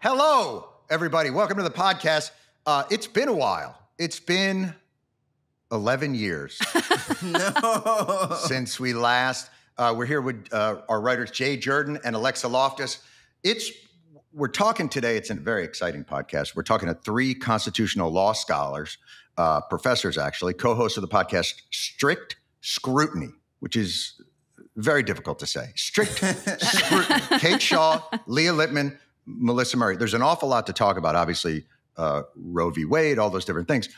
Hello, everybody. Welcome to the podcast. Uh, it's been a while. It's been 11 years no. since we last. Uh, we're here with uh, our writers, Jay Jurden and Alexa Loftus. It's we're talking today. It's a very exciting podcast. We're talking to three constitutional law scholars, uh, professors actually, co-hosts of the podcast Strict Scrutiny, which is very difficult to say. Strict Scrutiny. Kate Shaw, Leah Litman, Melissa Murray. There's an awful lot to talk about. Obviously, uh, Roe v. Wade, all those different things.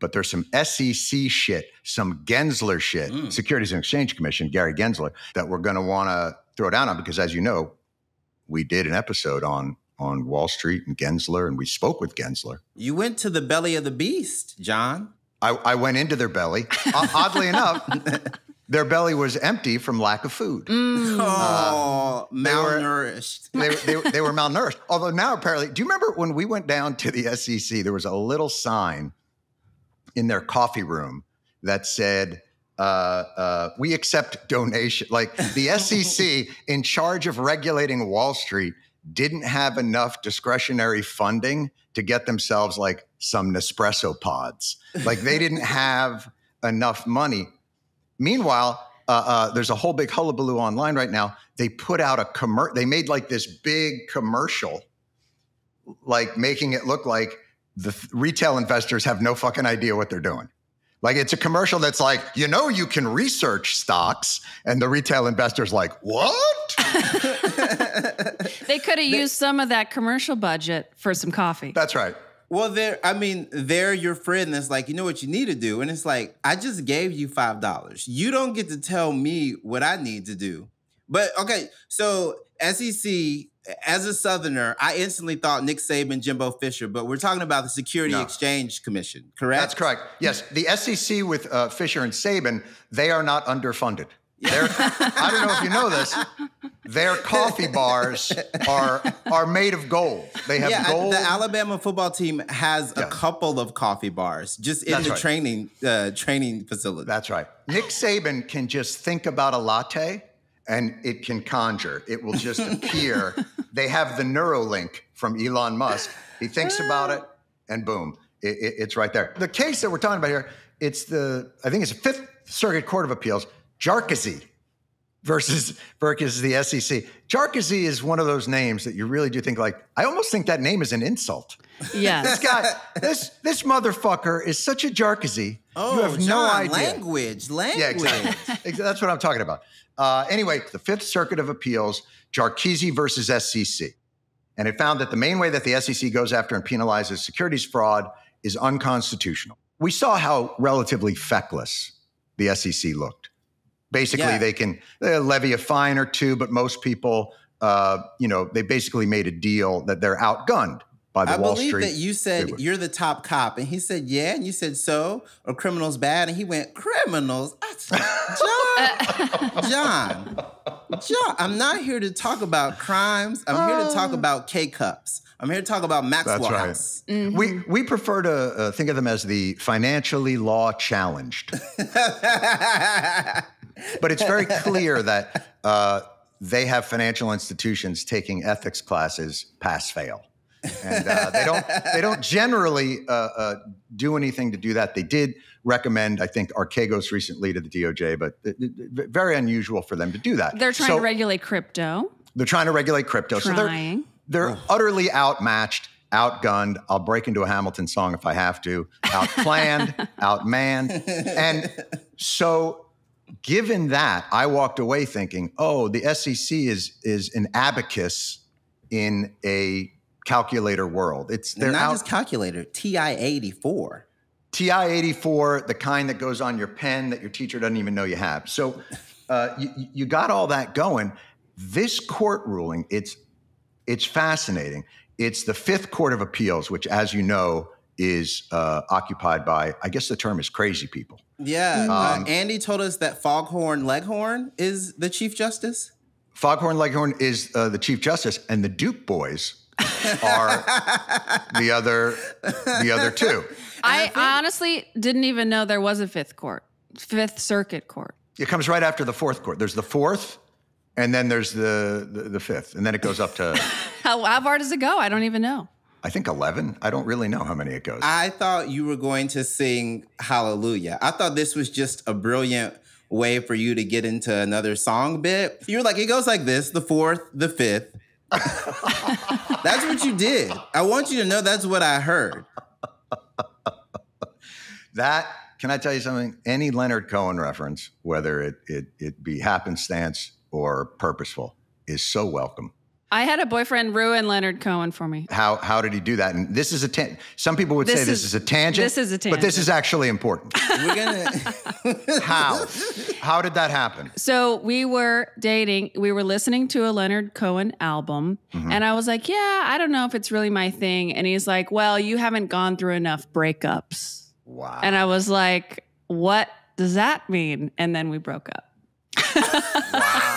But there's some SEC shit, some Gensler shit, Mm. Securities and Exchange Commission, Gary Gensler, that we're going to want to throw down on because, as you know, we did an episode on on Wall Street and Gensler, and we spoke with Gensler. You went to the belly of the beast, Jon. I, I went into their belly. Oddly enough, their belly was empty from lack of food. Oh, were- malnourished. They, they, they were malnourished. Although now apparently, do you remember when we went down to the SEC? There was a little sign in their coffee room that said, uh, uh, "We accept donation." Like the SEC, in charge of regulating Wall Street, didn't have enough discretionary funding to get themselves like some Nespresso pods. Like they didn't have enough money. Meanwhile, uh, uh, there's a whole big hullabaloo online right now. They put out a commer. They made like this big commercial, like making it look like the th- retail investors have no fucking idea what they're doing. Like it's a commercial that's like, you know, you can research stocks, and the retail investors like, what? They could have used some of that commercial budget for some coffee. That's right. Well, they're, I mean, they're your friend that's like, you know what you need to do? And it's like, I just gave you $5. You don't get to tell me what I need to do. But okay, so SEC, as a Southerner, I instantly thought Nick Saban, Jimbo Fisher, but we're talking about the Security No. Exchange Commission, correct? That's correct. Yes, the SEC with uh, Fisher and Saban, they are not underfunded. They're, I don't know if you know this. Their coffee bars are are made of gold. They have yeah, gold. the Alabama football team has a couple of coffee bars just in That's the right. training uh, training facility. That's right. Nick Saban can just think about a latte and it can conjure. It will just appear. They have the Neuralink from Elon Musk. He thinks about it and boom, it, it- it's right there. The case that we're talking about here, it's the, I think it's the Fifth Circuit Court of Appeals, Jarkesy versus versus the SEC. Jarkesy is one of those names that you really do think like, I almost think that name is an insult. Yeah. this guy, this this motherfucker is such a Jarkesy. oh, you have no idea. language, language. Yeah, exactly. That's what I'm talking about. Uh, anyway, the Fifth Circuit of Appeals, Jarkesy versus SEC. And it found that the main way that the SEC goes after and penalizes securities fraud is unconstitutional. We saw how relatively feckless the SEC looked. Basically, Yeah. they can uh, levy a fine or two, but most people, uh, you know, they basically made a deal that they're outgunned by the I Wall believe Street. that you said bigwigs. you're the top cop, and he said, "Yeah," and you said, "So, are criminals bad?" And he went, "Criminals, I- Jon, Jon, Jon. I'm not here to talk about crimes. I'm here to talk about K cups. I'm here to talk about Maxwell right. House." We we prefer to uh, think of them as the financially law challenged, but it's very clear that uh, they have financial institutions taking ethics classes pass fail, and uh, they don't they don't generally uh, uh, do anything to do that. They did recommend, I think, Archegos recently to the DOJ, but it- it- very unusual for them to do that. They're trying So to regulate crypto. they're trying to regulate crypto, so they're Trying. they're utterly outmatched, outgunned. I'll break into a Hamilton song if I have to. Outplanned, outmanned. And so, given that, I walked away thinking, oh, the SEC is, is an abacus in a calculator world. It's they're Not out, just calculator, TI 84. TI 84, the kind that goes on your pen that your teacher doesn't even know you have. So uh, you, you got all that going. This court ruling, it's it's fascinating. It's the Fifth Court of Appeals, which, as you know, is uh, occupied by, I guess the term is crazy people. Yeah, Um, uh, Andy told us that Foghorn Leghorn is the Chief Justice. Foghorn Leghorn is uh, the Chief Justice, and the Duke boys are the other the other two. I, honestly didn't even know there was a fifth court, Fifth Circuit Court. It comes right after the fourth court. There's the fourth, and then there's the the, the fifth, and then it goes up to How, how far does it go? I don't even know. I think 11. I don't really know how many it goes. I thought you were going to sing Hallelujah. I thought this was just a brilliant way for you to get into another song bit. You were like, it goes like this the fourth, the fifth. that's what you did. I want you to know that's what I heard. that, can I tell you something? Any Leonard Cohen reference, whether it, it, it be happenstance or purposeful, is so welcome. I had a boyfriend ruin Leonard Cohen for me. How how did he do that? And this is a tan- some people would This say this is- is a tangent. this is a tangent, But this is actually important. We're gonna How? how did that happen? So we were dating, we were listening to a Leonard Cohen album, Mhm. and I was like, Yeah, I don't know if it's really my thing. And he's like, Well, you haven't gone through enough breakups. Wow. And I was like, What does that mean? And then we broke up. wow.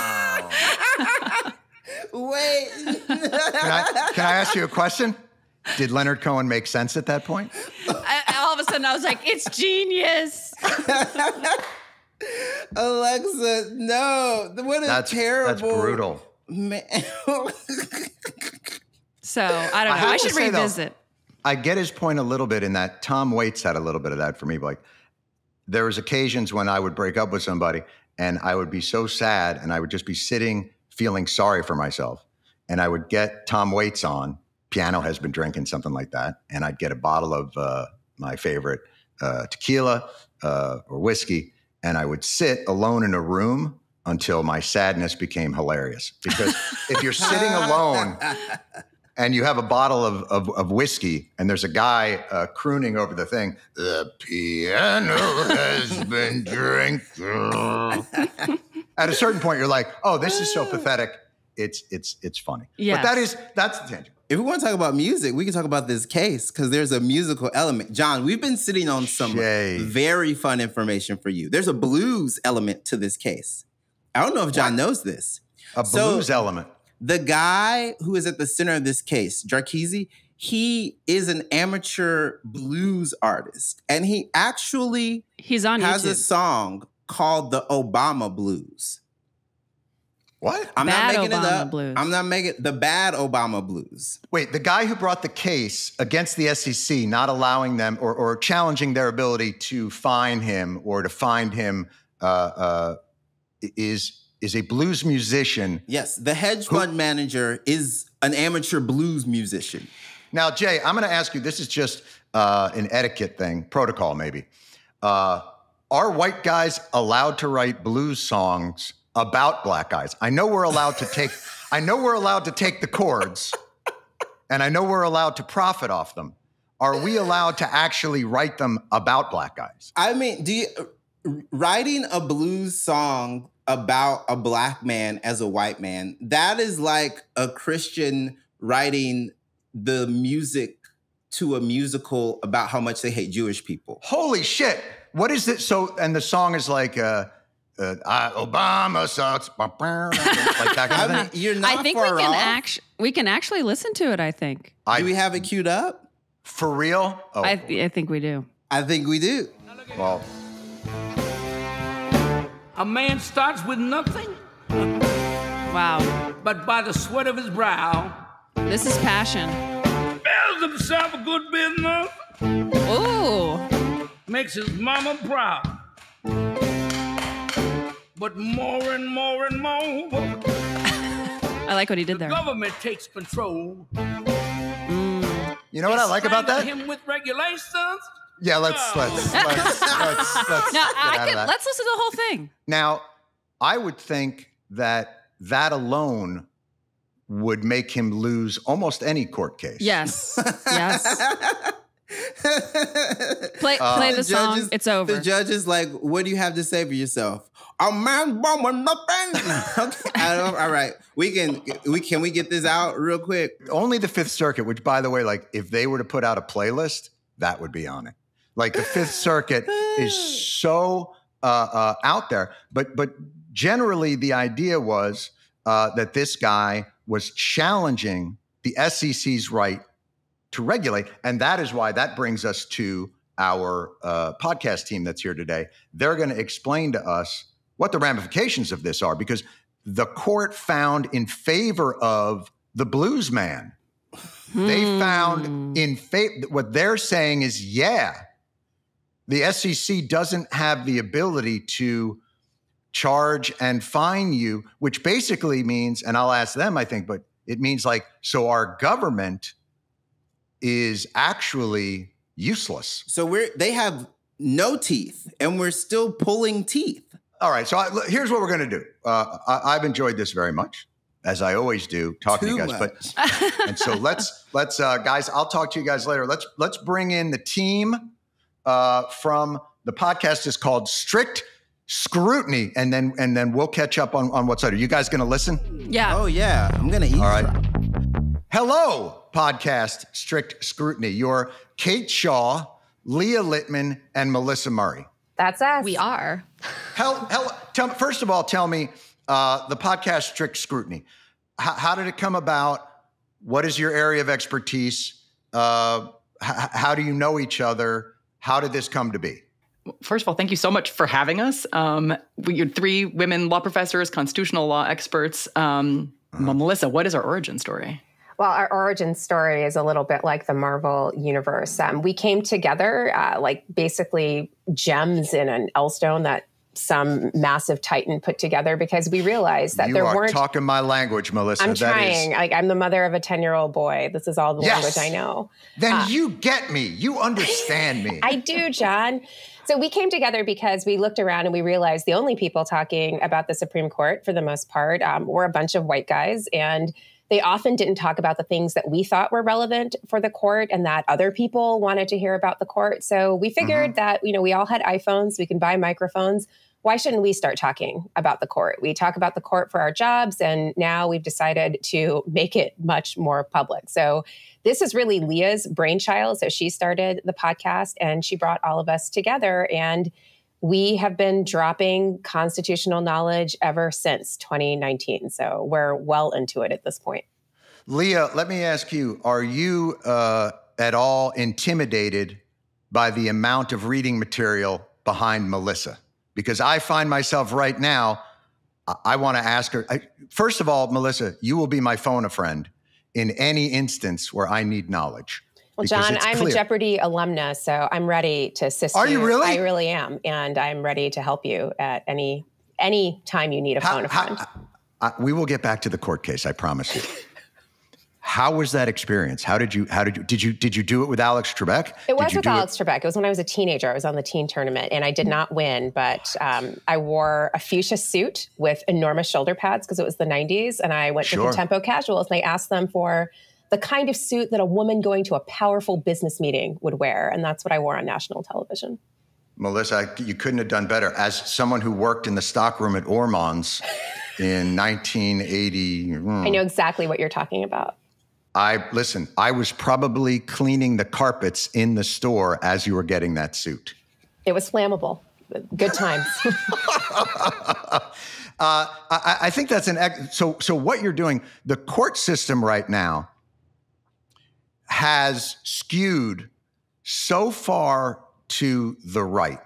Wait. Can I, can I ask you a question? Did Leonard Cohen make sense at that point? I, all of a sudden, I was like, It's genius. Alexa, no. What a That's terrible that's brutal. Man. So I don't know. have I, should say, though, revisit. I get his point a little bit in that Tom Waits had a little bit of that for me. Like there was occasions when I would break up with somebody and I would be so sad and I would just be sitting feeling sorry for myself. And I would get Tom Waits on, piano has been drinking, something like that. And I'd get a bottle of uh, my favorite uh, tequila uh, or whiskey. And I would sit alone in a room until my sadness became hilarious. Because if you're sitting alone and you have a bottle of, of, of whiskey and there's a guy uh, crooning over the thing the piano has been drinking at a certain point you're like oh this is so ah. pathetic it's it's it's funny Yes. but that is that's the tangent If we want to talk about music, we can talk about this case because there's a musical element. Jon, we've been sitting on some Shay. very fun information for you. There's a blues element to this case. I don't know if Jon knows this. a So- blues element The guy who is at the center of this case, Jarkesy, he is an amateur blues artist, and he actually He's on has a song called the Obama Blues. what I'm Bad not making Obama it up. Blues. I'm not making the bad Obama Blues. wait the guy who brought the case against the sec not allowing them or, or challenging their ability to find him or to find him uh, uh, is is a blues musician Yes, the hedge Who- fund manager is an amateur blues musician. Now, Jay, I'm going to ask you. This is just uh, an etiquette thing, protocol maybe. Uh, are white guys allowed to write blues songs about black guys? I know we're allowed to take. I know we're allowed to take the chords, and I know we're allowed to profit off them. Are we allowed to actually write them about black guys? I mean, do you writing a blues song about a black man as a white man? That is like a Christian writing the music to a musical about how much they hate Jewish people. Holy shit! What is it? So, and the song is like, uh, uh, I, "Obama sucks," like that kind I of thing. you're not I think we can off. act. We can actually listen to it. I think. I, do we have it queued up? for real? Oh, I, I think we do. I think we do. well. A man starts with nothing, Wow. but by the sweat of his brow, This is passion. builds himself a good business, Ooh. Makes his mama proud. But more and more and more, I like what he did there. government takes control. You know what I like about that? Him with regulations. Yeah, let's let's let's let's, let's No, get I out of can. that. Let's listen to the whole thing. Now, I would think that that alone would make him lose almost any court case. Yes. Yes. Play Uh, play The the song. judges- it's over. The judge is like, "What do you have to say for yourself?" A man born with nothing. okay, I don't, all right, we can we can we get this out real quick. Only the Fifth Circuit, which by the way, like if they were to put out a playlist, that would be on it. Like the Fifth Circuit is so uh, uh, out there, but but generally the idea was uh, that this guy was challenging the SEC's right to regulate, and that is why that brings us to our uh, podcast team that's here today. They're going to explain to us what the ramifications of this are, because the court found in favor of the blues man. They found in favor, what they're saying is, yeah, the SEC doesn't have the ability to charge and fine you, which basically means, and I'll ask them, I think, but it means like, so our government is actually useless. So we're they have no teeth, and we're still pulling teeth. All right. So I, here's what we're going to do. Uh, I, I've enjoyed this very much, as I always do, talking Too to you guys. much. But and so let's let's uh, guys. I'll talk to you guys later. Let's let's bring in the team uh, from the podcast is called Strict Scrutiny, and then and then we'll catch up on on what side. Are you guys going to listen? Yeah. Oh yeah, I'm gonna eat. All right. Hello, podcast Strict Scrutiny. You're Kate Shaw, Leah Litman, and Melissa Murray. That's us. We are. Hell, hell, tell, first of all, tell me uh, the podcast Strict Scrutiny. How, how did it come about? What is your area of expertise? Uh, h- how do you know each other? How did this come to be? First of all, thank you so much for having us. Um, we are three women law professors, constitutional law experts. Um, well, Melissa, what is our origin story? Well, our origin story is a little bit like the Marvel universe. Um, we came together uh, like basically gems in an Elstone that some massive titan put together because we realized that you there are weren't. talking my language, Melissa. I'm That is- trying. Like I'm the mother of a ten year old boy. This is all the Yes. language I know. then you get me. You understand me. I do, Jon. So we came together because we looked around and we realized the only people talking about the Supreme Court, for the most part, um, were a bunch of white guys, and they often didn't talk about the things that we thought were relevant for the court and that other people wanted to hear about the court. So we mm-hmm. figured that you know we all had iPhones, we can buy microphones. Why shouldn't we start talking about the court? We talk about the court for our jobs, and now we've decided to make it much more public. So this is really Leah's brainchild. So she started the podcast and she brought all of us together. And we have been dropping constitutional knowledge ever since 2019. So we're well into it at this point. Leah, let me ask you: Are you uh, at all intimidated by the amount of reading material behind Melissa? Because I find myself right now. I, I want to ask her. I, first of all, Melissa, you will be my phone a friend in any instance where I need knowledge. Well, Jon, I'm clear. a Jeopardy alumna, so I'm ready to assist Are you really? I really am, and I'm ready to help you at any any time you need a phone a friend. I- we will get back to the court case. I promise you. How was that experience? How did you? How did you? Did you? Did you do it with Alex Trebek? It was with Alex Trebek. It was when I was a teenager. I was on the teen tournament and I did not win, but um, I wore a fuchsia suit with enormous shoulder pads because it was the 90s. And I went Sure. to Tempo Casuals and I asked them for the kind of suit that a woman going to a powerful business meeting would wear. And that's what I wore on national television. Melissa, I- you couldn't have done better. As someone who worked in the stockroom at Ormonds in 1980, hmm, I know exactly what you're talking about. I listen. I was probably cleaning the carpets in the store as you were getting that suit. It was flammable. Good times. Uh, I, I think that's an ex- so. So what you're doing, the court system right now has skewed so far to the right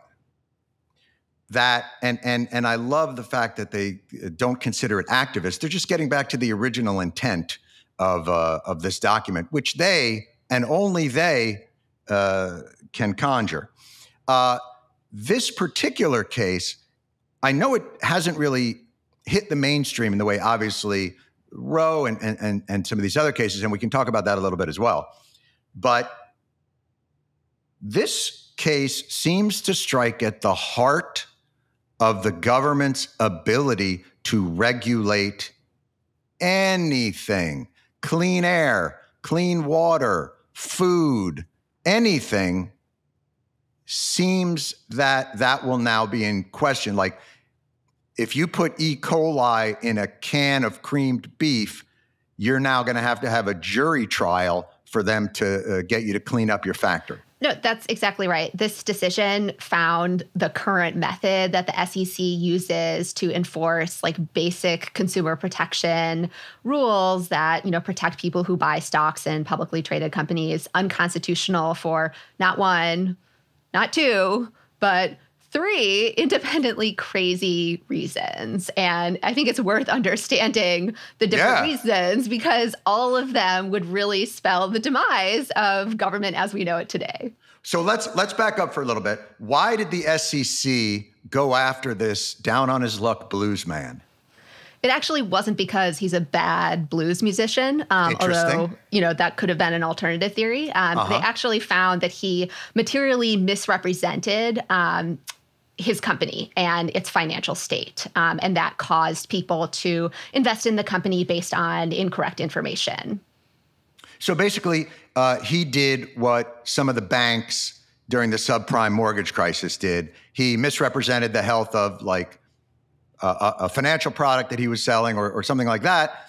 that, and and and I love the fact that they don't consider it activist. They're just getting back to the original intent of uh, of this document, which they and only they uh, can conjure. Uh, this particular case. I know it hasn't really hit the mainstream in the way, obviously, Roe and, and, and, and some of these other cases, and we can talk about that a little bit as well. But this case seems to strike at the heart of the government's ability to regulate anything clean air, clean water, food, anything seems that that will now be in question. Like, if you put E. coli in a can of creamed beef, you're now going to have to have a jury trial for them to uh, get you to clean up your factory. No, that's exactly right. This decision found the current method that the SEC uses to enforce like basic consumer protection rules that, you know, protect people who buy stocks in publicly traded companies unconstitutional for not one, not two, but three independently crazy reasons. And I think it's worth understanding the different Yeah. reasons because all of them would really spell the demise of government as we know it today. So let's let's back up for a little bit. Why did the SEC go after this down on his luck blues man? It actually wasn't because he's a bad blues musician, um, although you know that could have been an alternative theory. Um, They Uh-huh. actually found that he materially misrepresented um, his company and its financial state, um, and that caused people to invest in the company based on incorrect information. So basically, uh, he did what some of the banks during the subprime mortgage crisis did. He misrepresented the health of like a, a, financial product that he was selling or, or something like that.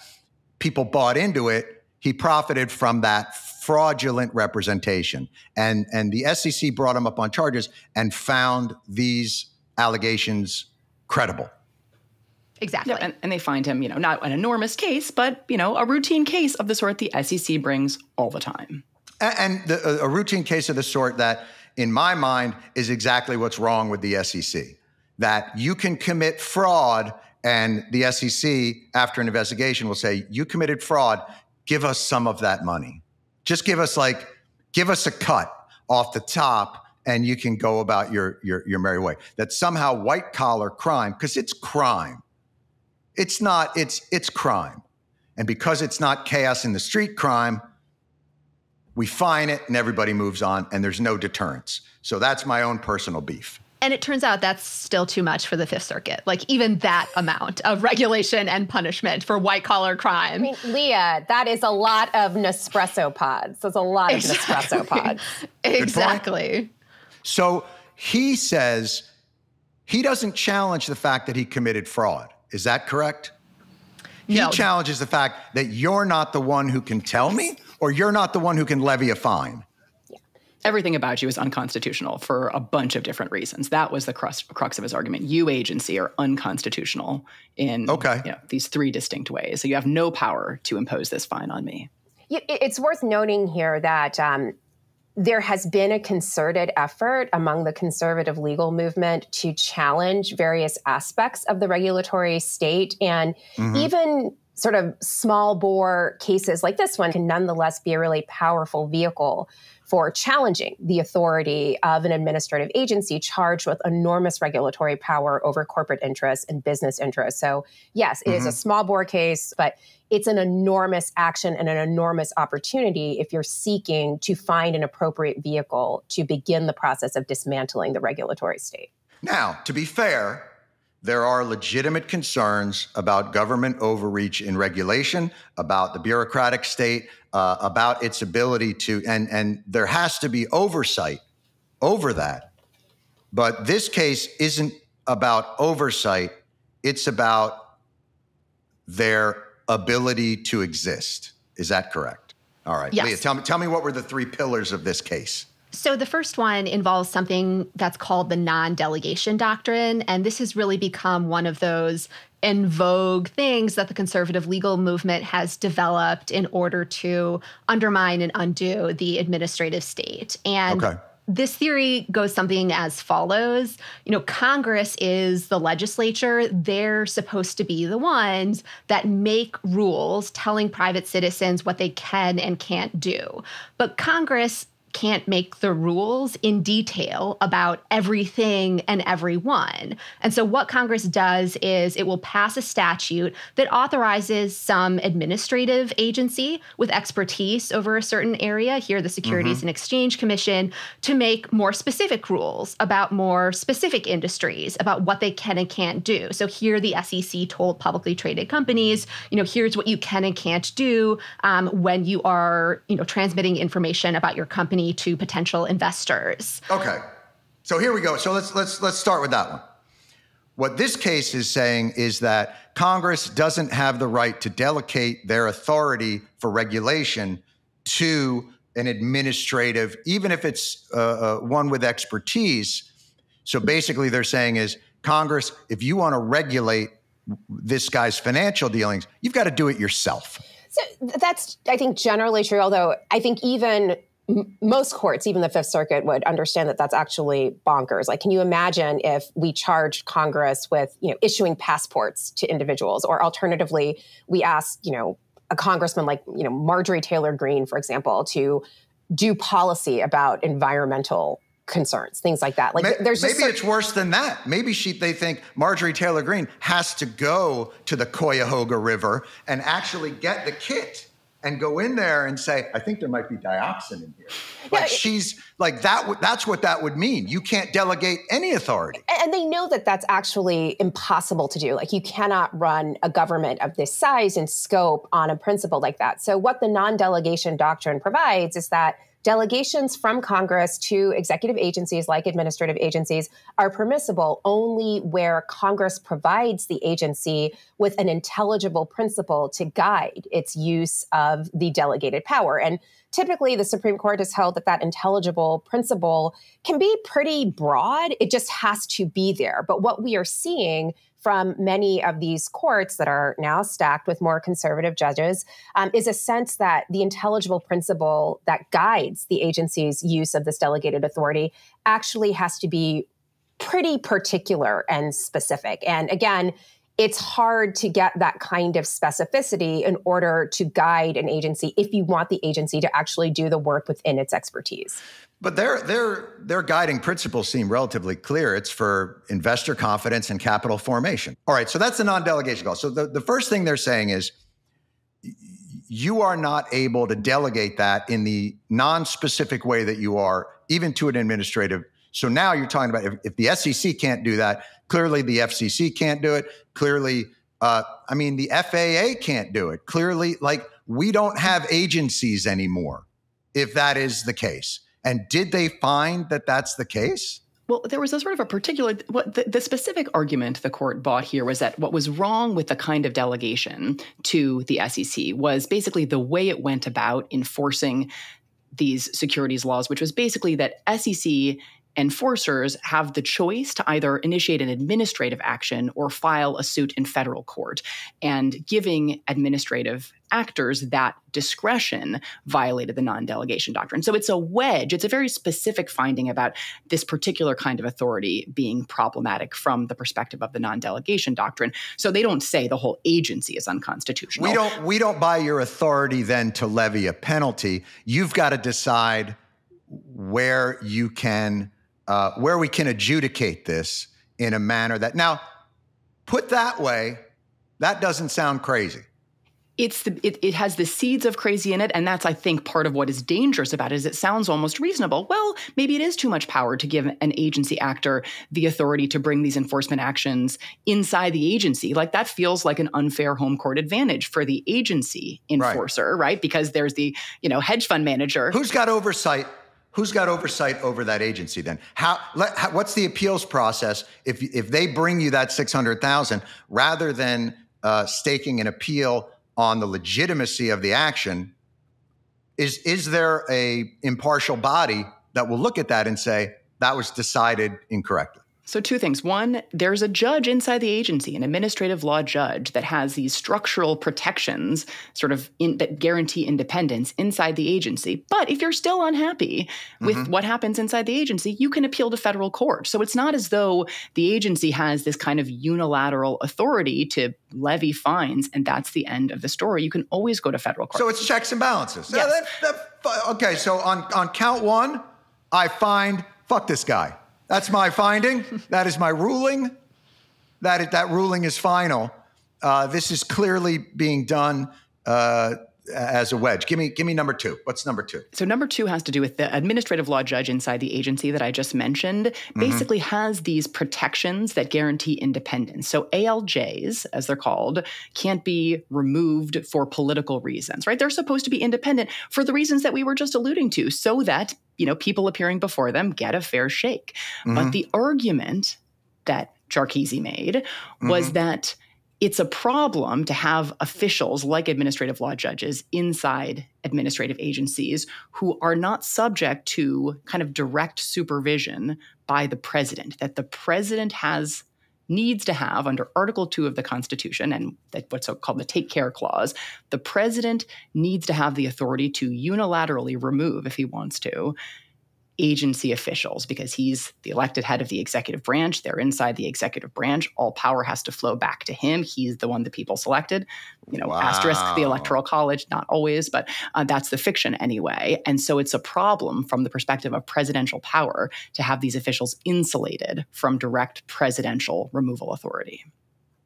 People bought into it. He profited from that fraudulent representation, and and the SEC brought him up on charges and found these allegations credible. Exactly. Yeah, and, and they find him, you know, not an enormous case, but, you know, a routine case of the sort the SEC brings all the time. A- And the, a a routine case of the sort that, in my mind, is exactly what's wrong with the SEC. That you can commit fraud, and the SEC, after an investigation, will say, You committed fraud, give us some of that money. Just give us, like, give us a cut off the top, and you can go about your, your, your merry way. That somehow white collar crime, because it's crime. It's not, it's, it's crime. And because it's not chaos in the street crime, we fine it and everybody moves on and there's no deterrence. So that's my own personal beef. And it turns out that's still too much for the Fifth Circuit. Like, even that amount of regulation and punishment for white collar crime. I mean, Leah, that is a lot of Nespresso pods. That's a lot of Nespresso pods. exactly. So he says he doesn't challenge the fact that he committed fraud. Is that correct? He No. challenges the fact that you're not the one who can tell me or you're not the one who can levy a fine. Everything about you is unconstitutional for a bunch of different reasons. That was the crux, crux of his argument. You, agency, are unconstitutional in Okay. you know, these three distinct ways. So you have no power to impose this fine on me. It's worth noting here that um, there has been a concerted effort among the conservative legal movement to challenge various aspects of the regulatory state. And even sort of small bore cases like this one can nonetheless be a really powerful vehicle for challenging the authority of an administrative agency charged with enormous regulatory power over corporate interests and business interests. So, yes, it is a mm-hmm. small bore case, but it's an enormous action and an enormous opportunity if you're seeking to find an appropriate vehicle to begin the process of dismantling the regulatory state. Now, to be fair, there are legitimate concerns about government overreach in regulation, about the bureaucratic state, uh, about its ability to, and, and there has to be oversight over that. But this case isn't about oversight, it's about their ability to exist. Is that correct? All right. Yes. Leah, tell me, tell me what were the three pillars of this case? So the first one involves something that's called the non-delegation doctrine, and this has really become one of those in vogue things that the conservative legal movement has developed in order to undermine and undo the administrative state. And Okay. this theory goes something as follows you know congress is the legislature they're supposed to be the ones that make rules telling private citizens what they can and can't do but congress can't make the rules in detail about everything and everyone. And so, what Congress does is it will pass a statute that authorizes some administrative agency with expertise over a certain area, here the Securities and Exchange Commission, to make more specific rules about more specific industries, about what they can and can't do. So, here the SEC told publicly traded companies, you know, here's what you can and can't do um, when you are, you know, transmitting information about your company to potential investors. Okay. So here we go. So let's let's let's start with that one. What this case is saying is that Congress doesn't have the right to delegate their authority for regulation to an administrative, even if it's uh, uh, one with expertise. So basically, they're saying is Congress, if you want to regulate this guy's financial dealings, you've got to do it yourself. So that's, I think, generally true. Although I think even m- most courts, even the Fifth Circuit, would understand that that's actually bonkers. Like, can you imagine if we charged Congress with, you know, issuing passports to individuals, or alternatively, we asked, you know, a congressman like, you know, Marjorie Taylor Greene, for example, to do policy about environmental concerns, things like that. Like, May- there's just maybe it's worse than that. Maybe she they think Marjorie Taylor Greene has to go to the Cuyahoga River and actually get the kit and go in there and say, I think there might be dioxin in here. Like Yeah, she's like that. That's what that would mean. You can't delegate any authority. and they know that that's actually impossible to do. Like you cannot run a government of this size and scope on a principle like that. So what the non-delegation doctrine provides is that delegations from Congress to executive agencies like administrative agencies are permissible only where Congress provides the agency with an intelligible principle to guide its use of the delegated power. And typically the Supreme Court has held that that intelligible principle can be pretty broad. It just has to be there. But what we are seeing from many of these courts that are now stacked with more conservative judges um, is a sense that the intelligible principle that guides the agency's use of this delegated authority actually has to be pretty particular and specific. And again, it's hard to get that kind of specificity in order to guide an agency if you want the agency to actually do the work within its expertise. But their their their guiding principles seem relatively clear. It's for investor confidence and capital formation. All right, so that's the non-delegation clause. So the, the first thing they're saying is you are not able to delegate that in the non-specific way that you are, even to an administrative. So now you're talking about if, if the SEC can't do that, clearly the FCC can't do it. Clearly, uh, I mean, the FAA can't do it. Clearly, like we don't have agencies anymore if that is the case. And did they find that that's the case? Well, there was a sort of a particular what the, the specific argument the court bought here was that what was wrong with the kind of delegation to the SEC was basically the way it went about enforcing these securities laws, which was basically that SEC enforcers have the choice to either initiate an administrative action or file a suit in federal court. And giving administrative actors that discretion violated the non delegation doctrine. So it's a wedge. It's a very specific finding about this particular kind of authority being problematic from the perspective of the non delegation doctrine. So they don't say the whole agency is unconstitutional. We don't we don't buy your authority then to levy a penalty. You've got to decide where you can uh, where we can adjudicate this in a manner that now put that way, that doesn't sound crazy. it's the it, it has the seeds of crazy in it and that's i think part of what is dangerous about it is it sounds almost reasonable well maybe it is too much power to give an agency actor the authority to bring these enforcement actions inside the agency like that feels like an unfair home court advantage for the agency enforcer right, because there's the you know hedge fund manager Who's got oversight? Who's got oversight over that agency then? How, let, how what's the appeals process if if they bring you that 600,000 rather than uh, staking an appeal on the legitimacy of the action is is there a impartial body that will look at that and say that was decided incorrectly? So, two things. One, there's a judge inside the agency, an administrative law judge that has these structural protections, sort of in, that guarantee independence inside the agency. But if you're still unhappy with mm-hmm. what happens inside the agency, you can appeal to federal court. So, it's not as though the agency has this kind of unilateral authority to levy fines, and that's the end of the story. You can always go to federal court. So it's checks and balances. Yes. Yeah, that- that- okay, so on, on count one, I find fuck this guy. That's my finding. that is my ruling. That that ruling is final. Uh, this is clearly being done uh, as a wedge. Give me give me number two. What's number two? So number two has to do with the administrative law judge inside the agency that I just mentioned. Mm-hmm. Basically, has these protections that guarantee independence. So ALJs, as they're called, can't be removed for political reasons, right? They're supposed to be independent for the reasons that we were just alluding to, so that you know people appearing before them get a fair shake. But mm-hmm. the argument that Jarkesy made was mm-hmm. that it's a problem to have officials like administrative law judges inside administrative agencies who are not subject to kind of direct supervision by the president, that the president has needs to have under Article 2 of the Constitution and that what's called the Take Care Clause, the president needs to have the authority to unilaterally remove, if he wants to, agency officials because he's the elected head of the executive branch. They're inside the executive branch. All power has to flow back to him. He's the one the people selected. You know, wow. asterisk the electoral college, not always, but uh, that's the fiction anyway. And so it's a problem from the perspective of presidential power to have these officials insulated from direct presidential removal authority.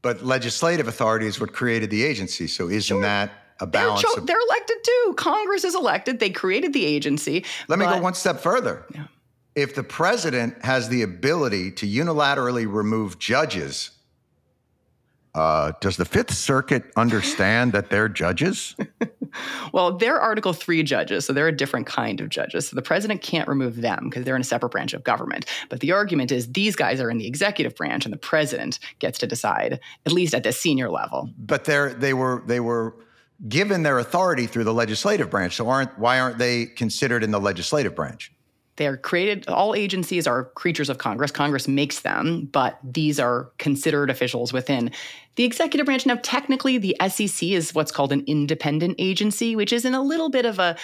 But legislative authority is what created the agency. So isn't sure. that a balance. They're, cho- they're, elected too. Congress is elected. They created the agency. Let but, me go one step further. Yeah. If the president has the ability to unilaterally remove judges, uh, does the Fifth Circuit understand that they're judges? well, they're Article 3 judges, so they're a different kind of judges. So the president can't remove them because they're in a separate branch of government. But the argument is these guys are in the executive branch and the president gets to decide, at least at the senior level. But they're they were they were given their authority through the legislative branch. So aren't why aren't they considered in the legislative branch? They're created, all agencies are creatures of Congress. Congress makes them, but these are considered officials within the executive branch. Now, technically, the SEC is what's called an independent agency, which is in a little bit of a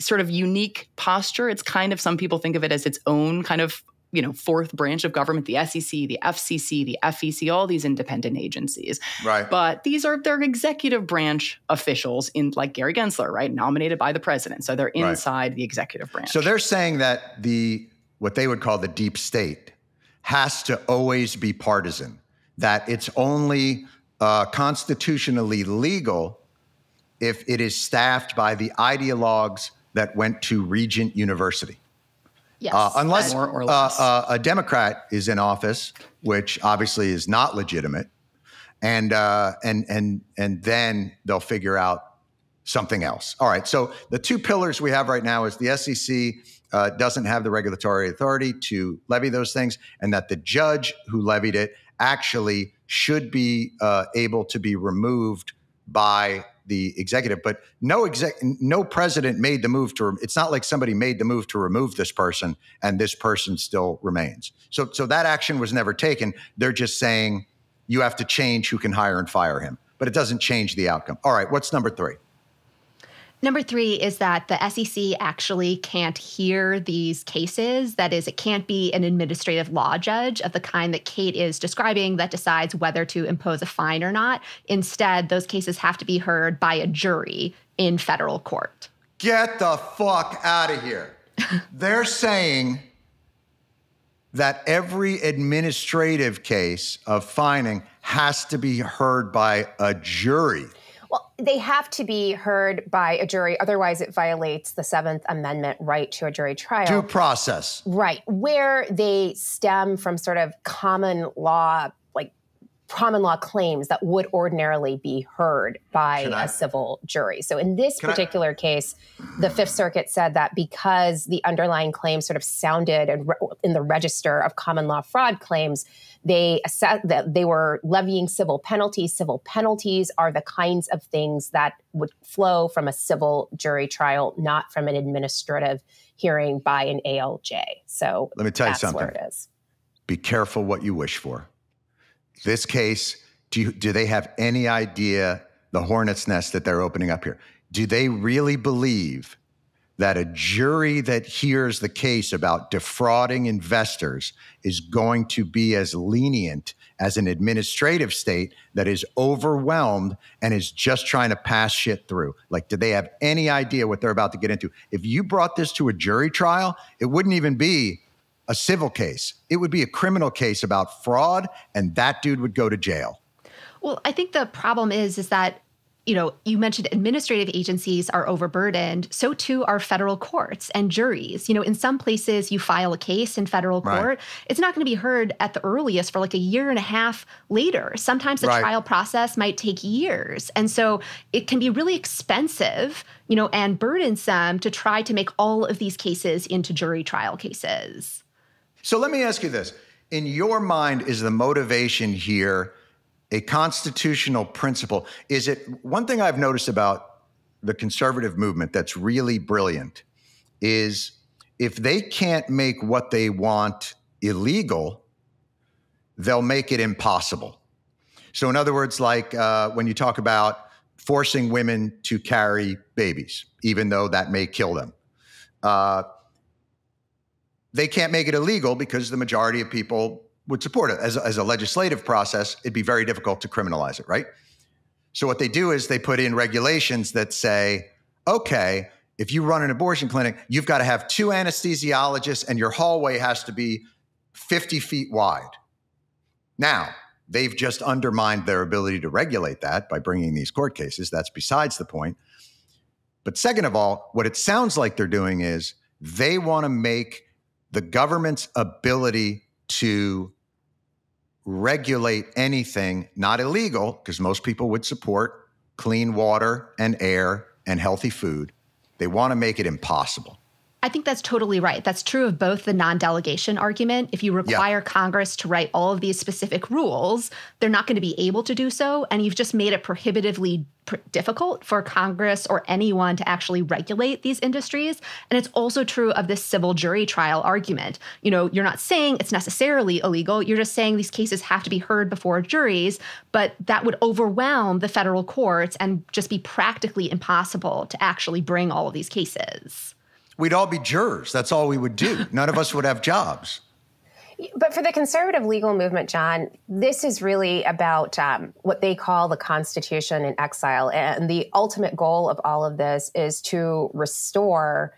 sort of unique posture. It's kind of, some people think of it as its own kind of you know fourth branch of government the sec the fcc the fec all these independent agencies. Right. But these are they're executive branch officials in like gary gensler right nominated by the president. So they're inside right. the executive branch. So they're saying that the what they would call the deep state has to always be partisan that it's only uh, constitutionally legal if it is staffed by the ideologues that went to regent university Yes. Uh, unless or, or uh, uh, a Democrat is in office, which obviously is not legitimate, and uh, and and and then they'll figure out something else. All right. So the two pillars we have right now is the SEC uh, doesn't have the regulatory authority to levy those things, and that the judge who levied it actually should be uh, able to be removed by the executive, but no exec, no president made the move to. It's not like somebody made the move to remove this person and this person still remains. So, so that action was never taken. They're just saying you have to change who can hire and fire him, but it doesn't change the outcome. All right, what's number three? Number three is that the SEC actually can't hear these cases. That is, it can't be an administrative law judge of the kind that Kate is describing that decides whether to impose a fine or not. Instead, those cases have to be heard by a jury in federal court. Get the fuck out of here. They're saying that every administrative case of fining has to be heard by a jury. Well, they have to be heard by a jury. Otherwise, it violates the Seventh Amendment right to a jury trial. Due process. Right. Where they stem from sort of common law, common law claims that would ordinarily be heard by a civil jury. So in this particular I, case, the Fifth Circuit said that because the underlying claims sort of sounded in the register of common law fraud claims, they assessed that they were levying civil penalties. Civil penalties are the kinds of things that would flow from a civil jury trial, not from an administrative hearing by an ALJ. So let me tell you something. Where it is. Be careful what you wish for. This case, do you, do they have any idea the hornet's nest that they're opening up here? Do they really believe that a jury that hears the case about defrauding investors is going to be as lenient as an administrative state that is overwhelmed and is just trying to pass shit through. Like, do they have any idea what they're about to get into? If you brought this to a jury trial, it wouldn't even be a civil case, it would be a criminal case about fraud, and that dude would go to jail. Well, I think the problem is is that you know, you mentioned administrative agencies are overburdened. So too are federal courts and juries. You know, in some places you file a case in federal court, right. it's not going to be heard at the earliest for like a year and a half later. Sometimes the right. trial process might take years. And so it can be really expensive, you know, and burdensome to try to make all of these cases into jury trial cases. So let me ask you this. In your mind, is the motivation here a constitutional principle. Is it one thing I've noticed about the conservative movement that's really brilliant is if they can't make what they want illegal, they'll make it impossible. So, in other words, like uh, when you talk about forcing women to carry babies, even though that may kill them, uh, they can't make it illegal because the majority of people would support it. As, as a legislative process, it'd be very difficult to criminalize it, right? So, what they do is they put in regulations that say, okay, if you run an abortion clinic, you've got to have two anesthesiologists and your hallway has to be 50 feet wide. Now, they've just undermined their ability to regulate that by bringing these court cases. That's besides the point. But second of all, what it sounds like they're doing is they want to make the government's ability to regulate anything not illegal, because most people would support clean water and air and healthy food. They want to make it impossible. I think that's totally right. That's true of both the non delegation argument. If you require yeah. Congress to write all of these specific rules, they're not going to be able to do so. And you've just made it prohibitively pr- difficult for Congress or anyone to actually regulate these industries. And it's also true of this civil jury trial argument. You know, you're not saying it's necessarily illegal, you're just saying these cases have to be heard before juries, but that would overwhelm the federal courts and just be practically impossible to actually bring all of these cases. We'd all be jurors. That's all we would do. None of us would have jobs. But for the conservative legal movement, Jon, this is really about um, what they call the Constitution in exile. And the ultimate goal of all of this is to restore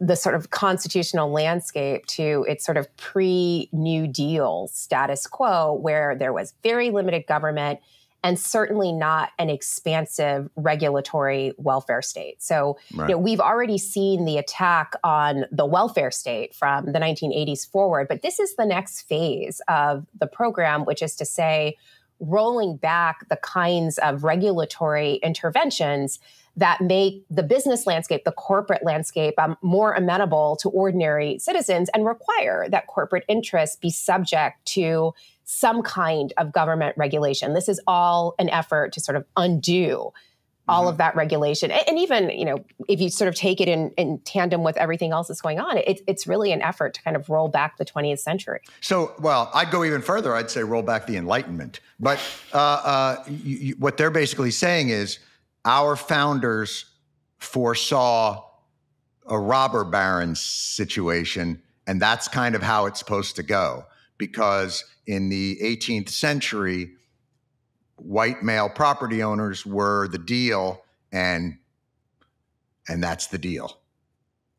the sort of constitutional landscape to its sort of pre New Deal status quo, where there was very limited government and certainly not an expansive regulatory welfare state. So, right. you know, we've already seen the attack on the welfare state from the 1980s forward, but this is the next phase of the program, which is to say, rolling back the kinds of regulatory interventions that make the business landscape, the corporate landscape, um, more amenable to ordinary citizens and require that corporate interests be subject to some kind of government regulation. This is all an effort to sort of undo all mm-hmm. of that regulation. And, and, even, you know, if you sort of take it in, in tandem with everything else that's going on, it, it's really an effort to kind of roll back the 20th century. So, well, I'd go even further. I'd say roll back the Enlightenment. But uh, uh, you, you, what they're basically saying is our founders foresaw a robber baron situation, and that's kind of how it's supposed to go because in the 18th century, white male property owners were the deal, and and that's the deal.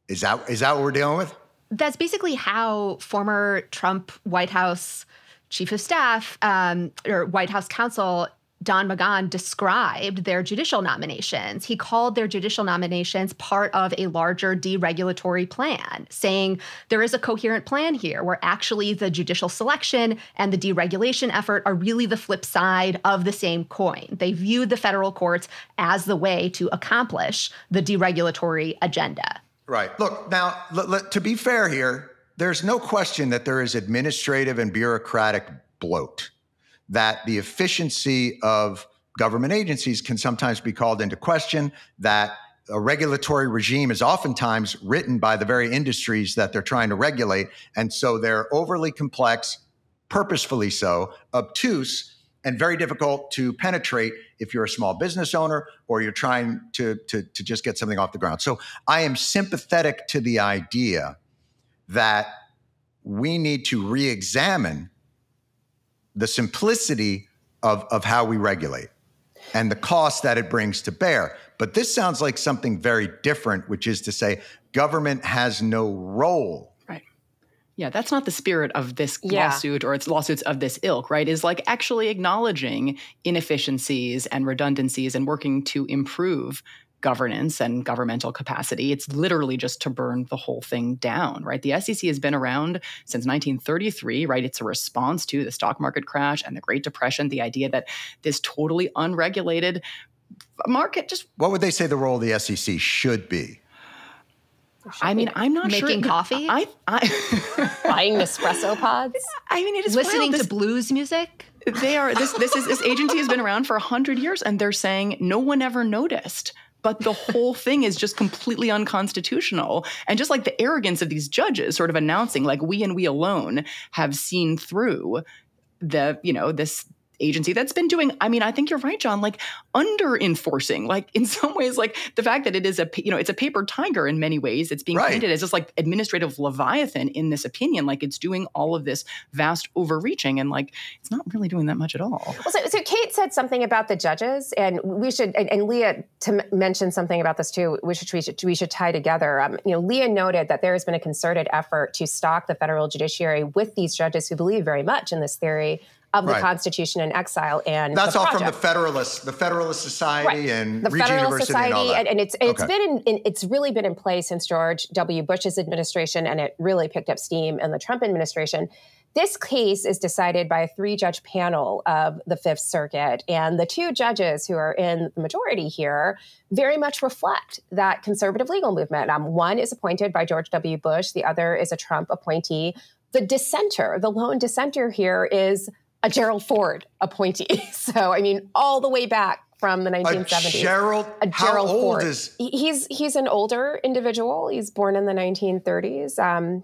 Is that is that what we're dealing with? That's basically how former Trump White House chief of staff um, or White House counsel Don McGahn described their judicial nominations. He called their judicial nominations part of a larger deregulatory plan, saying there is a coherent plan here where actually the judicial selection and the deregulation effort are really the flip side of the same coin. They viewed the federal courts as the way to accomplish the deregulatory agenda. Right. Look, now, l- l- to be fair here, there's no question that there is administrative and bureaucratic bloat that the efficiency of government agencies can sometimes be called into question, that a regulatory regime is oftentimes written by the very industries that they're trying to regulate. And so they're overly complex, purposefully so, obtuse, and very difficult to penetrate if you're a small business owner or you're trying to, to, to just get something off the ground. So I am sympathetic to the idea that we need to re examine the simplicity of, of how we regulate and the cost that it brings to bear. But this sounds like something very different, which is to say, government has no role. Right. Yeah, that's not the spirit of this yeah. lawsuit or its lawsuits of this ilk, right? Is like actually acknowledging inefficiencies and redundancies and working to improve governance and governmental capacity. It's literally just to burn the whole thing down, right? The SEC has been around since 1933, right? It's a response to the stock market crash and the Great Depression, the idea that this totally unregulated market just. What would they say the role of the SEC should be? I mean, I'm not making sure. Making coffee, I, I buying Nespresso pods. I mean, it is listening to blues music. They are. This this is this agency has been around for hundred years, and they're saying no one ever noticed but the whole thing is just completely unconstitutional. And just like the arrogance of these judges sort of announcing, like, we and we alone have seen through the you know this agency that's been doing i mean i think you're right Jon like under enforcing like in some ways like the fact that it is a you know it's a paper tiger in many ways it's being Right. painted as just like administrative leviathan in this opinion like it's doing all of this vast overreaching and like it's not really doing that much at all Well, so, so Kate said something about the judges, and we should, and, and Leah to m- mention something about this too. We should we should, we should tie together. Um, you know, Leah noted that there has been a concerted effort to stock the federal judiciary with these judges who believe very much in this theory of the Right. Constitution in exile. And That's all from the. Federalist, the Federalist Society and the Regent Federalist University Society, and and, and it's it's Okay. been in, in, it's really been in place since George W. Bush's administration, and it really picked up steam in the Trump administration. This case is decided by a three-judge panel of the Fifth Circuit, and the two judges who are in the majority here very much reflect that conservative legal movement. Um, one is appointed by George W. Bush; the other is a Trump appointee. The dissenter, the lone dissenter here, is a Gerald Ford appointee. So, I mean, all the way back from the a 1970s. Gerald, A how Gerald old Ford. is He- he's he's an older individual. He's born in the 1930s. Um,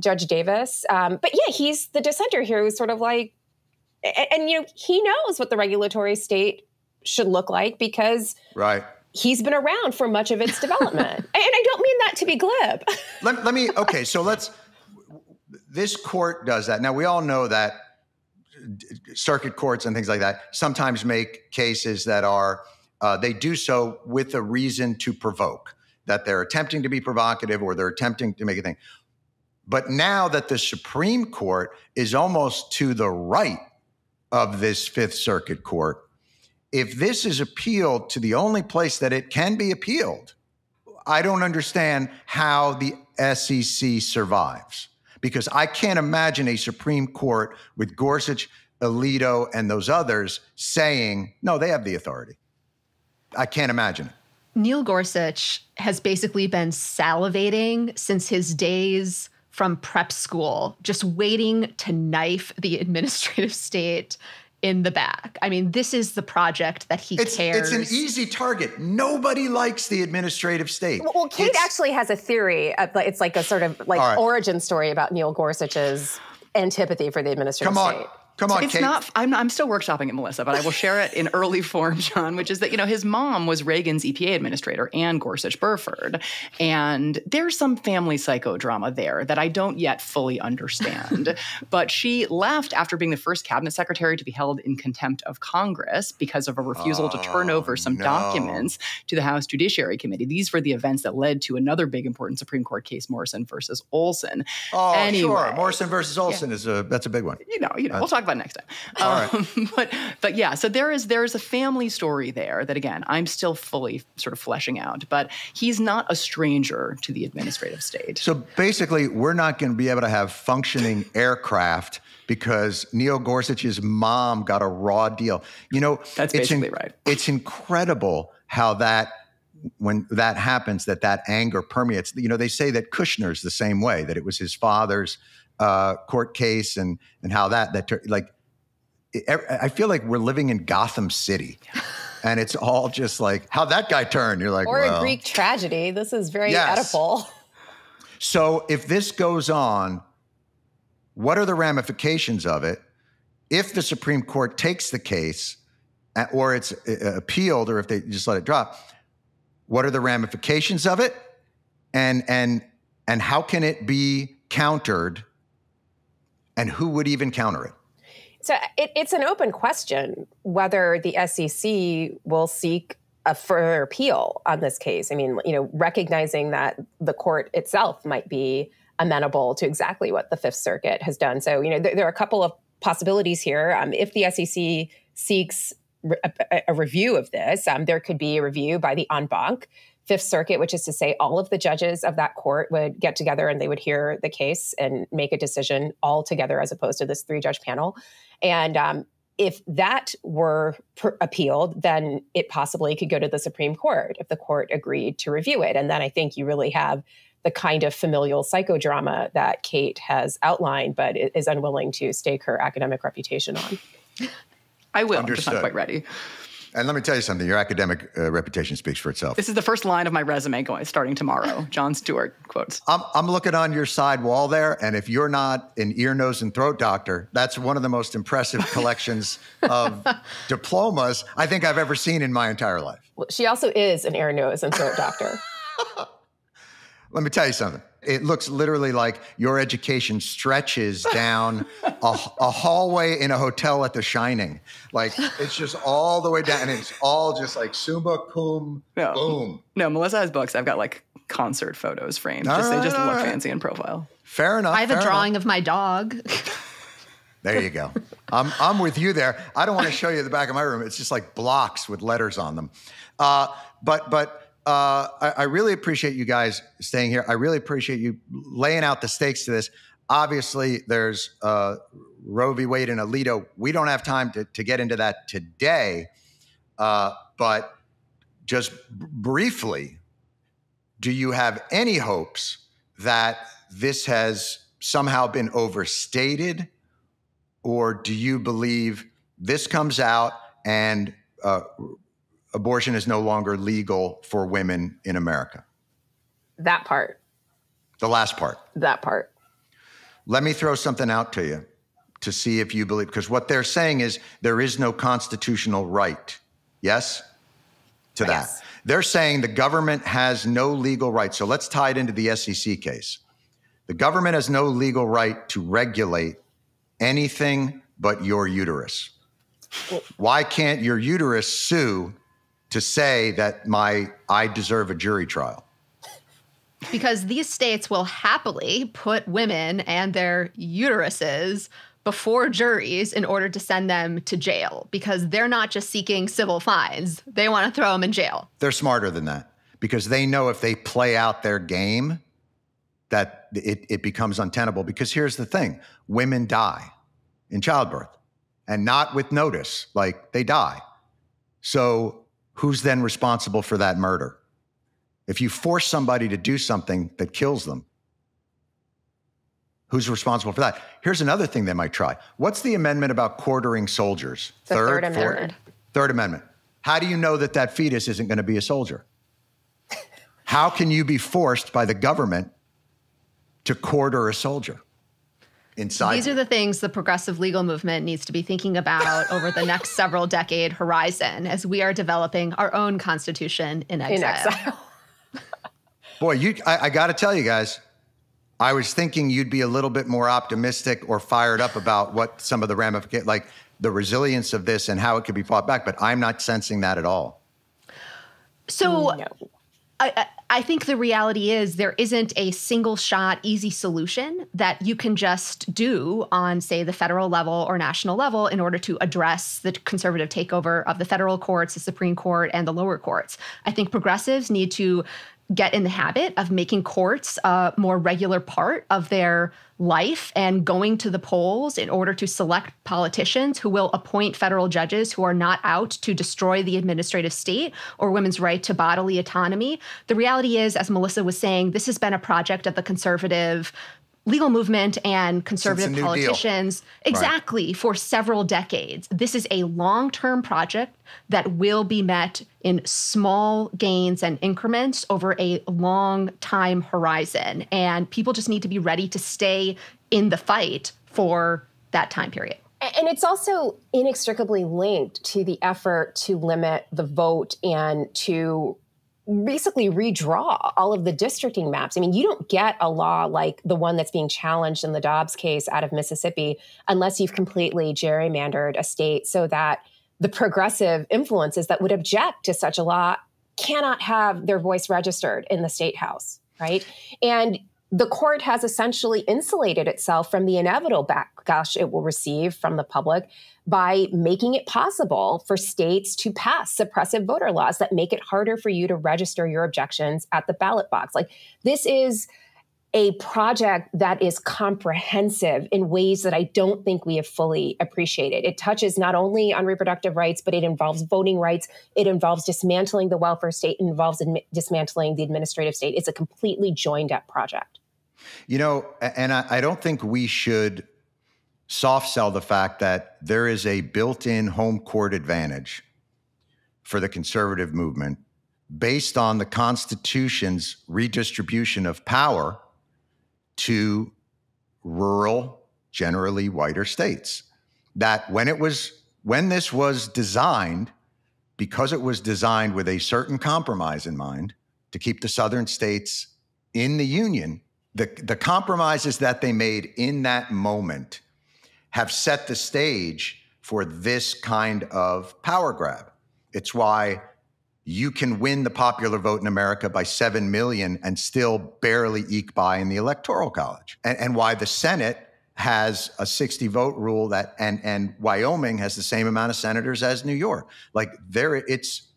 Judge Davis, um, but yeah, he's the dissenter here. Who's sort of like, and, and you know, he knows what the regulatory state should look like because right? he's been around for much of its development. and I don't mean that to be glib. let, let me okay so let's this court does that now we all know that circuit courts and things like that sometimes make cases that are uh, they do so with a reason to provoke that they're attempting to be provocative or they're attempting to make a thing. But now that the supreme court is almost to the right of this fifth circuit court if this is appealed to the only place that it can be appealed I don't understand how the SEC survives because I can't imagine a Supreme Court with Gorsuch, Alito, and those others saying, no, they have the authority. I can't imagine it. Neil Gorsuch has basically been salivating since his days from prep school, just waiting to knife the administrative state in the back. I mean, this is the project that he It's, cares. it's an easy target. Nobody likes the administrative state. Well, Kate It's- actually has a theory. Of, it's like a sort of like All right. origin story about Neil Gorsuch's antipathy for the administrative Come on. state. Come on, it's Kate. not. I'm, I'm still workshopping it, Melissa, but I will share it in early form, Jon. Which is that you know his mom was Reagan's EPA administrator, Ann Gorsuch Burford, and there's some family psychodrama there that I don't yet fully understand. but she left after being the first cabinet secretary to be held in contempt of Congress because of a refusal to turn Oh, over some no. documents to the House Judiciary Committee. These were the events that led to another big important Supreme Court case, Morrison versus Olson. oh, sure. Morrison versus Olson is a that's a big one. you know, you know, we'll talk about it next time. All right. Um, but but yeah, so there is there is a family story there that again I'm still fully sort of fleshing out. But he's not a stranger to the administrative state. So basically, we're not going to be able to have functioning aircraft because Neil Gorsuch's mom got a raw deal. You know, That's it's basically right. It's incredible how that when that happens, that that anger permeates. You know, they say that Kushner's the same way. That it was his father's uh, court case, and and how that that tur- like. I I feel like we're living in Gotham City, and it's all just like how that guy turned. You're like, Or well, a Greek tragedy. This is very Yes. Oedipal. So if this goes on, what are the ramifications of it? If the Supreme Court takes the case or it's appealed or if they just let it drop, what are the ramifications of it? And and and how can it be countered? And who would even counter it? So it, it's an open question whether the SEC will seek a further appeal on this case. I mean, you know, recognizing that the court itself might be amenable to exactly what the Fifth Circuit has done. So, you know, there, there are a couple of possibilities here. Um, if the SEC seeks re- a, a review of this, um, there could be a review by the en banc. Fifth Circuit, which is to say all of the judges of that court would get together and they would hear the case and make a decision all together as opposed to this three judge panel. And um, if that were pr- appealed, then it possibly could go to the Supreme Court if the court agreed to review it. And then I think you really have the kind of familial psychodrama that Kate has outlined, but is unwilling to stake her academic reputation on. I will. I'm just not quite ready. And let me tell you something your academic uh, reputation speaks for itself. This is the first line of my resume going starting tomorrow. Jon Stewart quotes. I'm, I'm looking on your side wall there, and if you're not an ear, nose, and throat doctor, that's one of the most impressive collections of diplomas I think I've ever seen in my entire life. Well, She also is an ear, nose, and throat doctor. Let me tell you something. It looks literally like your education stretches down a, a hallway in a hotel at The Shining. Like it's just all the way down, and it's all just like summa cum No. boom. No, Melissa has books. I've got like concert photos framed. All just they just look right. fancy in profile. Fair enough. I have a drawing enough. of my dog. There you go. I'm, I'm with you there. I don't want to show you the back of my room. It's just like blocks with letters on them. Uh, but but uh, I, I really appreciate you guys staying here. I really appreciate you laying out the stakes to this. Obviously, there's uh, Roe v. Wade and Alito. We don't have time to, to get into that today. Uh, but just b- briefly, do you have any hopes that this has somehow been overstated? Or do you believe this comes out and uh, abortion is no longer legal for women in America? that part. The last part. That part. Let me throw something out to you to see if you believe, because what they're saying is there is no constitutional right. Yes? To Yes. that. They're saying the government has no legal right. So let's tie it into the SEC case. The government has no legal right to regulate anything but your uterus. Why can't your uterus sue to say that my I deserve a jury trial? because these states will happily put women and their uteruses before juries in order to send them to jail because they're not just seeking civil fines. They want to throw them in jail. They're smarter than that because they know if they play out their game, that it, it becomes untenable. Because here's the thing women die in childbirth and not with notice, like they die. So who's then responsible for that murder? If you force somebody to do something that kills them, who's responsible for that? Here's another thing they might try. What's the amendment about quartering soldiers? The Third fourth? Amendment. Third Amendment. How do you know that that fetus isn't going to be a soldier? How can you be forced by the government to quarter a soldier inside? These are the things the progressive legal movement needs to be thinking about over the next several decade horizon as we are developing our own constitution in exile. In exile. Boy, you I, I got to tell you guys, I was thinking you'd be a little bit more optimistic or fired up about what some of the ramifications, like the resilience of this and how it could be fought back, but I'm not sensing that at all. So No. I, I- I think the reality is there isn't a single shot, easy solution that you can just do on, say, the federal level or national level in order to address the conservative takeover of the federal courts, the Supreme Court, and the lower courts. I think progressives need to get in the habit of making courts a more regular part of their life and going to the polls in order to select politicians who will appoint federal judges who are not out to destroy the administrative state or women's right to bodily autonomy. The reality is, as Melissa was saying, this has been a project of the conservative legal movement and conservative New Deal. politicians exactly for several decades. This is a long term project that will be met in small gains and increments over a long time horizon. And people just need to be ready to stay in the fight for that time period. And it's also inextricably linked to the effort to limit the vote and to basically redraw all of the districting maps. I mean, you don't get a law like the one that's being challenged in the Dobbs case out of Mississippi unless you've completely gerrymandered a state so that the progressive influences that would object to such a law cannot have their voice registered in the state house, right? And the court has essentially insulated itself from the inevitable backlash it will receive from the public by making it possible for states to pass suppressive voter laws that make it harder for you to register your objections at the ballot box. Like, this is a project that is comprehensive in ways that I don't think we have fully appreciated. It touches not only on reproductive rights, but it involves voting rights. It involves dismantling the welfare state. It involves admi- dismantling the administrative state. It's a completely joined up project. You know, and I, I don't think we should soft sell the fact that there is a built in home court advantage for the conservative movement based on the Constitution's redistribution of power to rural, generally whiter states. That when it was when this was designed, because it was designed with a certain compromise in mind to keep the southern states in the union, the, the compromises that they made in that moment have set the stage for this kind of power grab. It's why you can win the popular vote in America by 7 million and still barely eke by in the electoral college. And, and why the Senate has a 60 vote rule that and and Wyoming has the same amount of senators as New York. Like there it's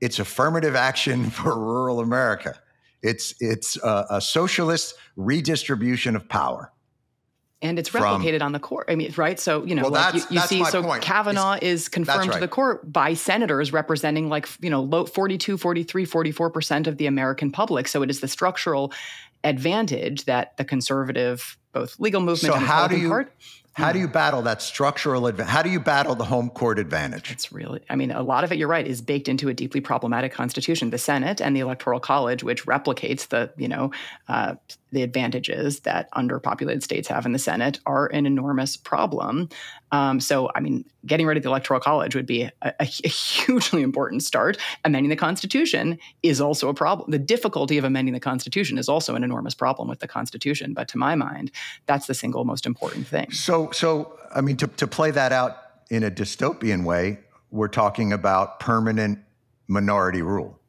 it's affirmative action for rural America. It's it's a, a socialist redistribution of power. And it's From- replicated on the court. I mean, right? So, you know, Well, like you, that's- you see, so point. Kavanaugh is confirmed to the court by senators representing like, you know, low 42, 43, 44% of the American public. So it is the structural advantage that the conservative, both legal movement So and how do you court, how do you battle that structural advantage? How do you battle the home court advantage? It's really, I mean, a lot of it, you're right, is baked into a deeply problematic constitution. The Senate and the Electoral College, which replicates the, you know, uh, the advantages that underpopulated states have in the Senate, are an enormous problem. Um, so, I mean, getting rid of the Electoral College would be a, a, hugely important start. Amending the Constitution is also a problem. The difficulty of amending the Constitution is also an enormous problem with the Constitution. But to my mind, that's the single most important thing. So so I mean to to play that out in a dystopian way, we're talking about permanent minority rule.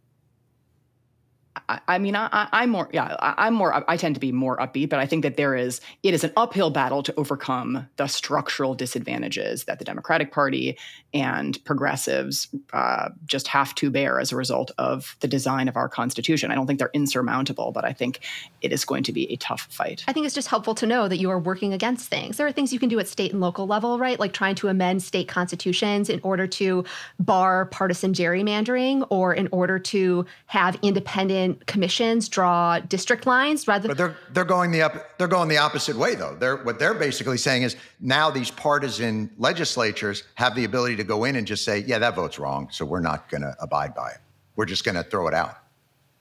I, I mean, I, I'm more, yeah, I, I'm more, I tend to be more upbeat, but I think that there is, it is an uphill battle to overcome the structural disadvantages that the Democratic Party and progressives uh, just have to bear as a result of the design of our Constitution. I don't think they're insurmountable, but I think it is going to be a tough fight. I think it's just helpful to know that you are working against things. There are things you can do at state and local level, right? Like trying to amend state constitutions in order to bar partisan gerrymandering or in order to have independent commissions draw district lines rather But they're they're going the up they're going the opposite way though. They're what they're basically saying is now these partisan legislatures have the ability to go in and just say, yeah, that vote's wrong, so we're not going to abide by it. We're just going to throw it out,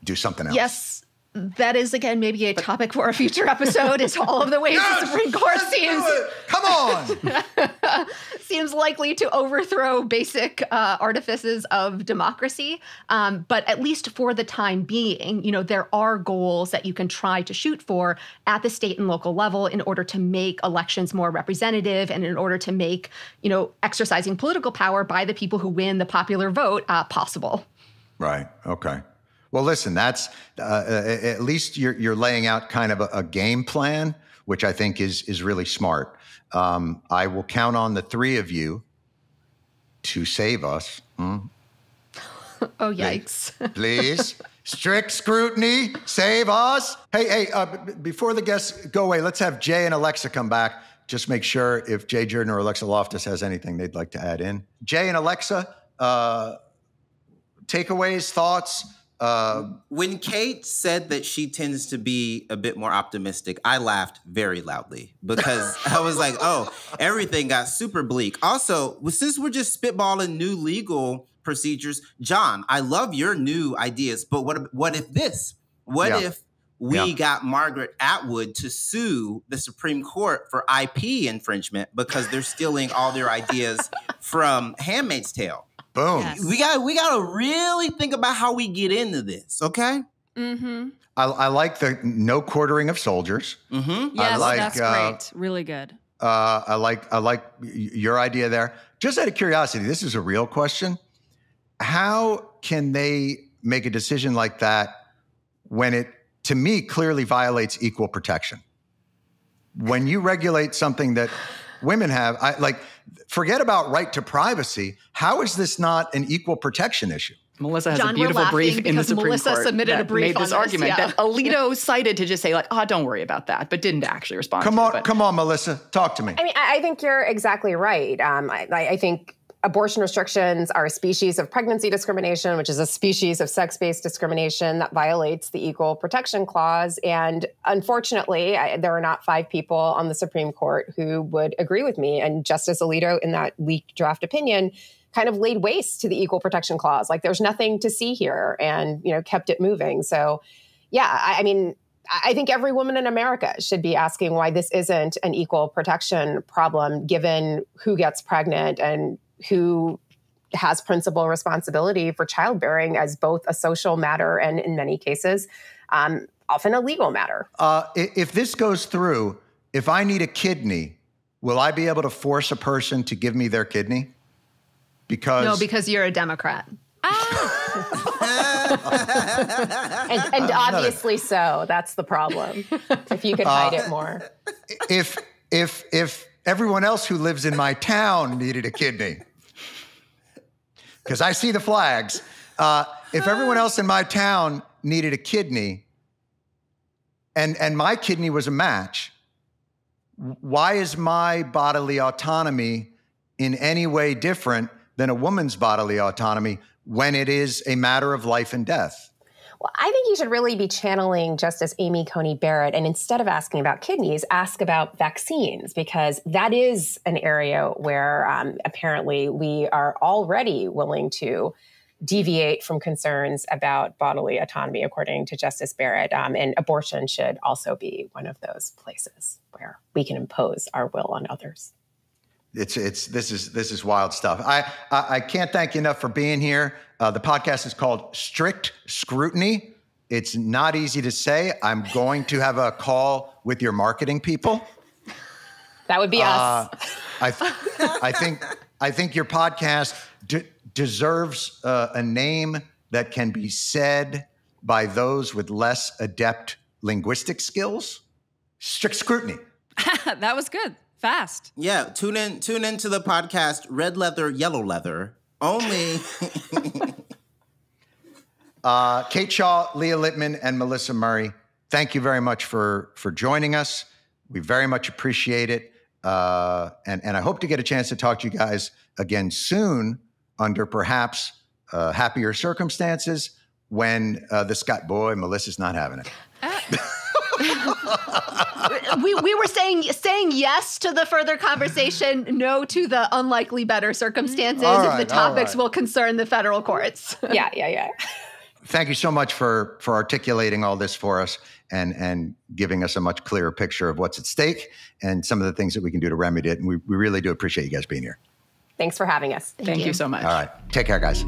do something else. Yes, that is again maybe a topic for a future episode. Is all of the ways Yes! the Supreme Court seems! Come on. seems likely to overthrow basic uh, artifices of democracy. Um, but at least for the time being, you know, there are goals that you can try to shoot for at the state and local level in order to make elections more representative and in order to make, you know, exercising political power by the people who win the popular vote uh, possible. Right. Okay. Well, listen, that's uh, uh, at least you're you're laying out kind of a, a game plan, which I think is is really smart. Um, I will count on the three of you to save us, Hmm? Oh, yikes. please. Strict scrutiny, save us. Hey, hey! Uh, b- before the guests go away, let's have Jay and Alexa come back. Just make sure if Jay Jurden or Alexa Loftus has anything they'd like to add in. Jay and Alexa, uh, takeaways, thoughts. Uh, When Kate said that she tends to be a bit more optimistic, I laughed very loudly because I was like, oh, everything got super bleak. Also, since we're just spitballing new legal procedures, Jon, I love your new ideas, but what what if this? What Yeah. if we Yeah. got Margaret Atwood to sue the Supreme Court for IP infringement because they're stealing all their ideas from Handmaid's Tale? Boom. Yes. We got we got to really think about how we get into this, okay? Mm-hmm. I, I like the no quartering of soldiers. Mm-hmm. Yes, like, that's uh, great. Really good. Uh, I like I like your idea there. Just out of curiosity, this is a real question. How can they make a decision like that when it, to me, clearly violates equal protection? When you regulate something that women have, I like forget about right to privacy. How is this not an equal protection issue? Melissa has Jon, a beautiful brief in the because Supreme Melissa Court submitted a that brief made this on this, argument yeah. that Alito cited to just say like, oh, don't worry about that, but didn't actually respond. Come to it. on, But- come on, Melissa, talk to me. I mean, I I think you're exactly right. Um, I, I I think abortion restrictions are a species of pregnancy discrimination, which is a species of sex based discrimination that violates the Equal Protection Clause. And unfortunately, I, there are not five people on the Supreme Court who would agree with me. And Justice Alito, in that leaked draft opinion, kind of laid waste to the equal protection clause. Like there's nothing to see here and, you know, kept it moving. So, yeah, I, I mean, I think every woman in America should be asking why this isn't an equal protection problem, given who gets pregnant and who has principal responsibility for childbearing as both a social matter and, in many cases, um, often a legal matter. Uh, if this goes through, if I need a kidney, will I be able to force a person to give me their kidney? Because no, because you're a Democrat. and, and obviously so. That's the problem. If you could hide uh, it more. If if if everyone else who lives in my town needed a kidney, because I see the flags. Uh, if everyone else in my town needed a kidney, and and my kidney was a match, why is my bodily autonomy in any way different than a woman's bodily autonomy when it is a matter of life and death? Well, I think you should really be channeling Justice Amy Coney Barrett and instead of asking about kidneys, ask about vaccines because that is an area where um, apparently we are already willing to deviate from concerns about bodily autonomy, according to Justice Barrett. Um, and abortion should also be one of those places where we can impose our will on others. It's it's this is this is wild stuff. I I, I can't thank you enough for being here. Uh, the podcast is called Strict Scrutiny. It's not easy to say. I'm going to have a call with your marketing people. That would be uh, us. I th- I think I think your podcast d- deserves uh, a name that can be said by those with less adept linguistic skills. Strict scrutiny. that was good fast. Yeah, tune in tune into the podcast Red Leather, Yellow Leather. Only uh, Kate Shaw, Leah Litman, and Melissa Murray. Thank you very much for for joining us. We very much appreciate it. Uh, and, and I hope to get a chance to talk to you guys again soon under perhaps uh, happier circumstances when uh, the Scott boy, Melissa's not having it. we, we were saying saying yes to the further conversation, no to the unlikely better circumstances right, if the topics right. will concern the federal courts. yeah, yeah, yeah. Thank you so much for for articulating all this for us and and giving us a much clearer picture of what's at stake and some of the things that we can do to remedy it. And we, we really do appreciate you guys being here. Thanks for having us. Thank, Thank you. you so much. All right. Take care, guys.